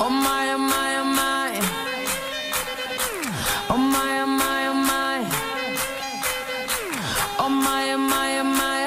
Oh my, oh my, oh my. Oh my, oh my, oh my. Oh my, oh my, oh my.